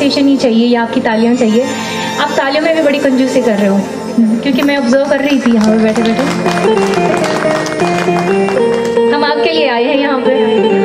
Appreciation ही चाहिए, या आपकी तालियाँ चाहिए। आप तालियों में भी बड़ी कंजूसी कर रहे हो। क्योंकि मैं ऑब्ज़र्व कर रही थी यहाँ पर बैठे बैठे हम आपके लिए आए हैं यहाँ पे।